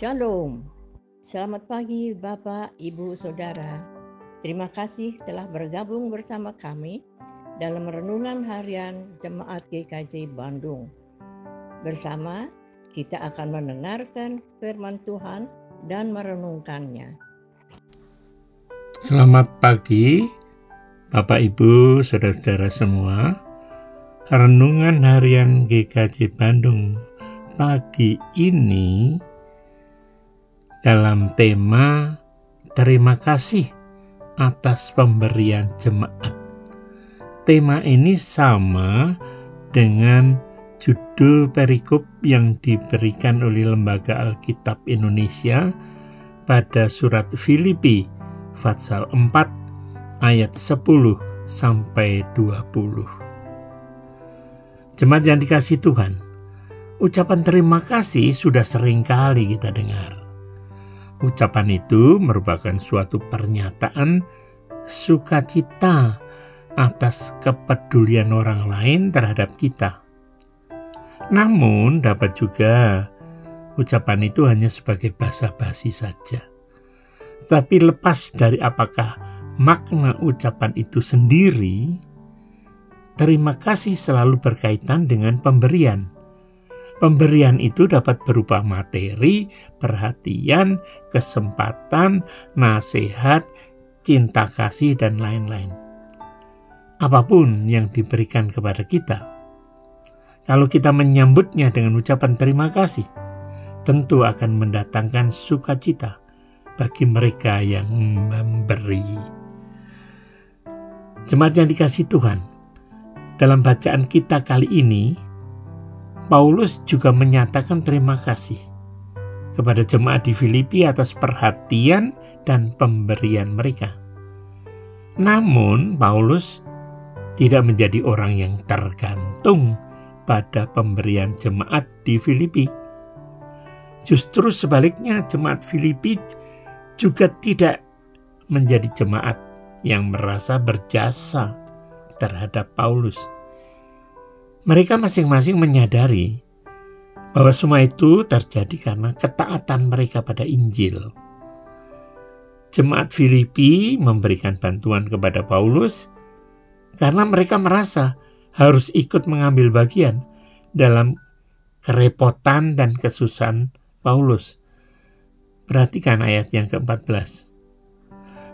Shalom. Selamat pagi Bapak, Ibu, Saudara. Terima kasih telah bergabung bersama kami dalam renungan harian Jemaat GKJ Bandung. Bersama kita akan mendengarkan firman Tuhan dan merenungkannya. Selamat pagi Bapak Ibu, Saudara-saudara semua. Renungan harian GKJ Bandung pagi ini dalam tema Terima kasih atas pemberian jemaat. Tema ini sama dengan judul perikop yang diberikan oleh Lembaga Alkitab Indonesia pada surat Filipi pasal 4 ayat 10 sampai 20. Jemaat yang dikasih Tuhan, ucapan terima kasih sudah sering kali kita dengar. Ucapan itu merupakan suatu pernyataan sukacita atas kepedulian orang lain terhadap kita. Namun, dapat juga ucapan itu hanya sebagai basa-basi saja. Tapi lepas dari apakah makna ucapan itu sendiri, terima kasih selalu berkaitan dengan pemberian Pemberian itu dapat berupa materi, perhatian, kesempatan, nasihat, cinta kasih, dan lain-lain. Apa pun yang diberikan kepada kita, kalau kita menyambutnya dengan ucapan terima kasih, tentu akan mendatangkan sukacita bagi mereka yang memberi. Jemaat yang dikasih Tuhan, dalam bacaan kita kali ini, Paulus juga menyatakan terima kasih kepada jemaat di Filipi atas perhatian dan pemberian mereka. Namun, Paulus tidak menjadi orang yang tergantung pada pemberian jemaat di Filipi. Justru sebaliknya, jemaat Filipi juga tidak menjadi jemaat yang merasa berjasa terhadap Paulus mereka masing-masing menyadari bahwa semua itu terjadi karena ketaatan mereka pada Injil. Jemaat Filipi memberikan bantuan kepada Paulus karena mereka merasa harus ikut mengambil bagian dalam kerepotan dan kesusahan Paulus. Perhatikan ayat yang ke-14.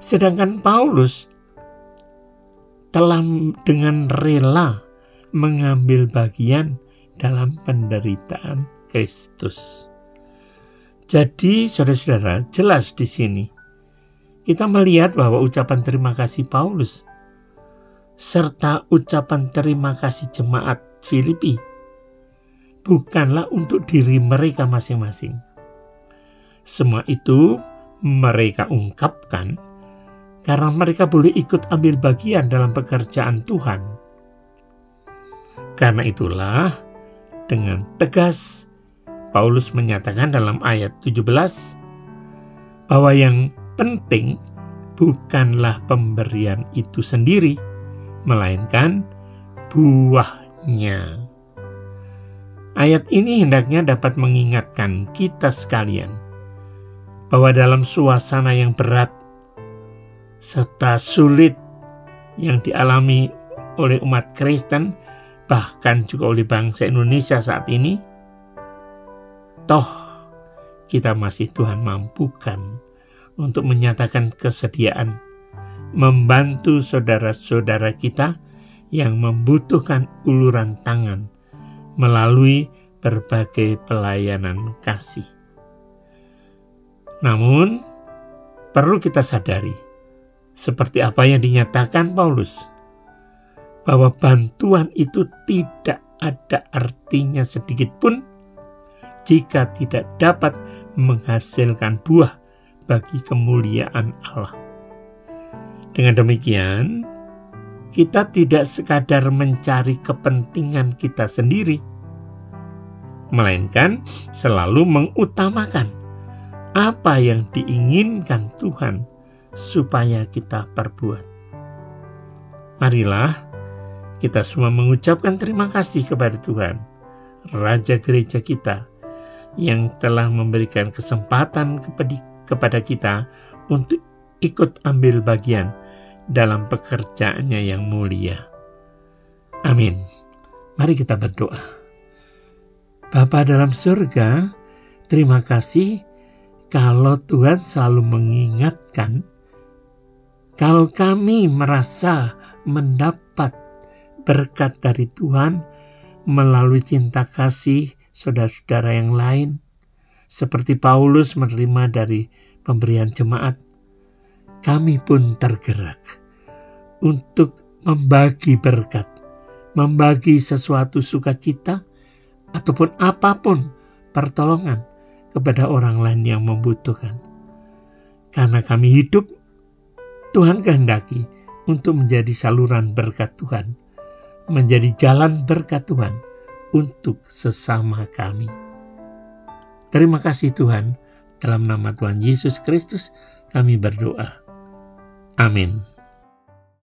Sedangkan Paulus telah dengan rela mengambil bagian dalam penderitaan Kristus. Jadi, saudara-saudara, jelas di sini kita melihat bahwa ucapan terima kasih Paulus serta ucapan terima kasih jemaat Filipi bukanlah untuk diri mereka masing-masing. Semua itu mereka ungkapkan karena mereka boleh ikut ambil bagian dalam pekerjaan Tuhan karena itulah, dengan tegas Paulus menyatakan dalam ayat 17 bahwa yang penting bukanlah pemberian itu sendiri, melainkan buahnya. Ayat ini hendaknya dapat mengingatkan kita sekalian bahwa dalam suasana yang berat serta sulit yang dialami oleh umat Kristen bahkan juga oleh bangsa Indonesia saat ini, toh kita masih Tuhan mampukan untuk menyatakan kesediaan membantu saudara-saudara kita yang membutuhkan uluran tangan melalui berbagai pelayanan kasih. Namun, perlu kita sadari, seperti apa yang dinyatakan Paulus, bahwa bantuan itu tidak ada artinya sedikit pun jika tidak dapat menghasilkan buah bagi kemuliaan Allah. Dengan demikian, kita tidak sekadar mencari kepentingan kita sendiri, melainkan selalu mengutamakan apa yang diinginkan Tuhan supaya kita perbuat. Marilah kita semua mengucapkan terima kasih kepada Tuhan, Raja Gereja kita, yang telah memberikan kesempatan kepada kita untuk ikut ambil bagian dalam pekerjaannya yang mulia. Amin. Mari kita berdoa. Bapa dalam surga, terima kasih kalau Tuhan selalu mengingatkan kalau kami merasa mendapat berkat dari Tuhan melalui cinta kasih saudara-saudara yang lain, seperti Paulus menerima dari pemberian jemaat, kami pun tergerak untuk membagi berkat, membagi sesuatu sukacita, ataupun apa pun pertolongan kepada orang lain yang membutuhkan. Karena kami hidup, Tuhan kehendaki untuk menjadi saluran berkat Tuhan, menjadi jalan berkat Tuhan untuk sesama kami. Terima kasih Tuhan, dalam nama Tuhan Yesus Kristus kami berdoa. Amin.